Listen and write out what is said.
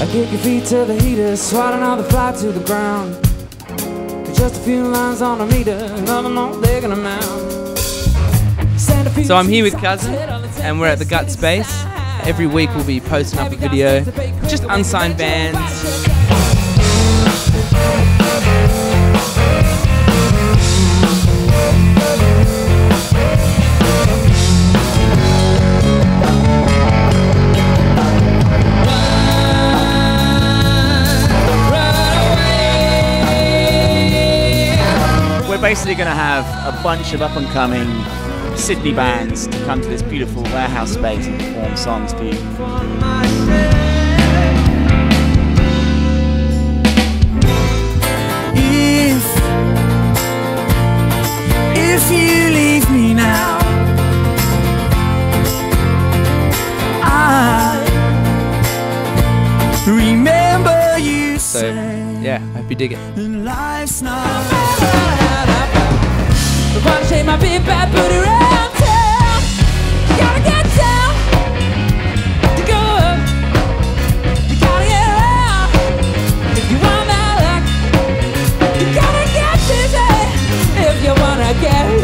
I kick your feet to the heater, swatting all the fly to the ground. Just a few lines on a meter, nothing more they can amount. So I'm here with Cuzn, and we're at the Gut Space. Every week we'll be posting up a video, just unsigned bands. We're basically going to have a bunch of up and coming Sydney bands to come to this beautiful warehouse space and perform songs for you. If, if you leave me now, I remember you So say yeah, hope you dig it. So wanna my big bad booty town. You gotta get down. You gotta get around if you want that luck. You gotta get busy if you wanna get.